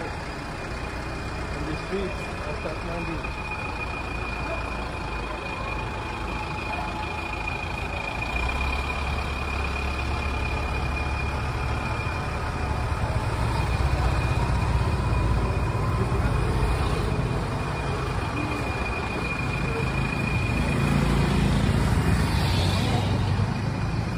in the streets of Kathmandu.